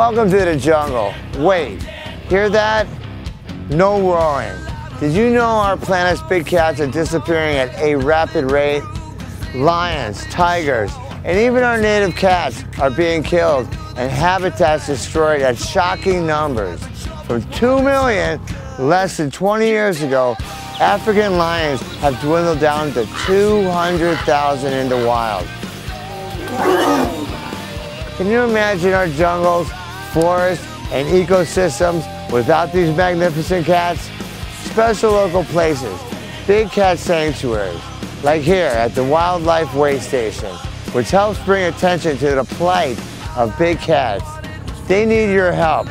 Welcome to the jungle. Wait, hear that? No roaring. Did you know our planet's big cats are disappearing at a rapid rate? Lions, tigers, and even our native cats are being killed and habitats destroyed at shocking numbers. From 2 million less than 20 years ago, African lions have dwindled down to 200,000 in the wild. Can you imagine our jungles, forests, and ecosystems without these magnificent cats? Special local places, big cat sanctuaries, like here at the Wildlife Way Station, which helps bring attention to the plight of big cats. They need your help.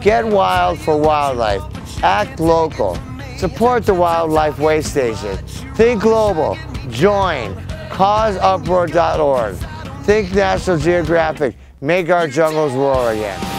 Get wild for wildlife. Act local. Support the Wildlife Way Station. Think global. Join. CauseUproar.org. Think National Geographic. Make our jungles roar again.